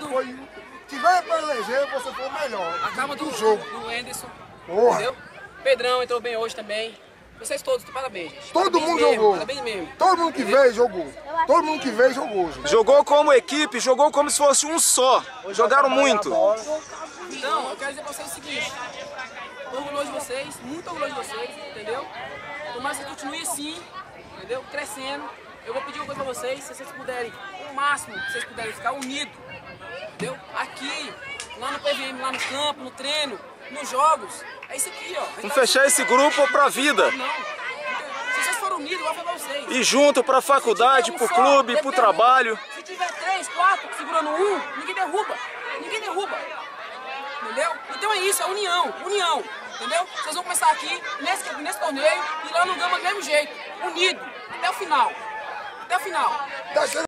você foi. Tiver pra eleger, você foi o melhor. A calma do, do jogo. do Anderson. Porra. Entendeu? Pedrão entrou bem hoje também. Vocês todos, parabéns. gente. Todo Parabéns mundo mesmo, jogou. Parabéns mesmo. Todo mundo que veio jogou. Todo mundo que veio jogou. gente. Jogou como equipe, jogou como se fosse um só. Jogaram muito. Então, eu quero dizer pra vocês o seguinte. Orgulhoso de vocês, muito orgulhoso de vocês, entendeu? Tomara que continue assim, entendeu? Crescendo. Eu vou pedir uma coisa pra vocês, se vocês puderem, o máximo que vocês puderem ficar unidos, entendeu? Aqui, lá no PVM, lá no campo, no treino, nos jogos. É isso aqui, ó. Vamos fechar esse grupo pra vida. Não. Se vocês forem unidos, igual foi pra vocês. E junto pra faculdade, tiver pro um só, clube, pro trabalho. Se tiver três, quatro segurando um, ninguém derruba. Ninguém derruba. Entendeu? Então é isso, é união, união. Entendeu? Vocês vão começar aqui nesse, nesse torneio e lá no Gama do mesmo jeito. Unido. Até o final. Até o final. Tá